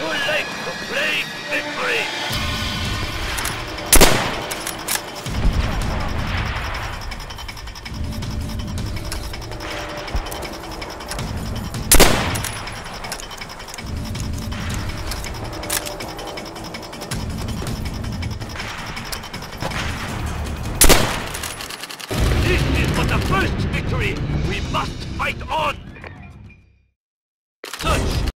Too late to claim victory! This is but the first victory! We must fight on! Search.